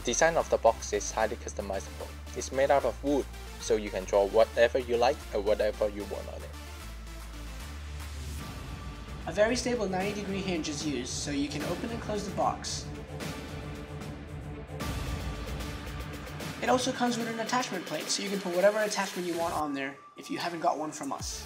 design of the box is highly customizable. It's made out of wood, so you can draw whatever you like or whatever you want on it. A very stable 90 degree hinge is used so you can open and close the box. It also comes with an attachment plate so you can put whatever attachment you want on there if you haven't got one from us.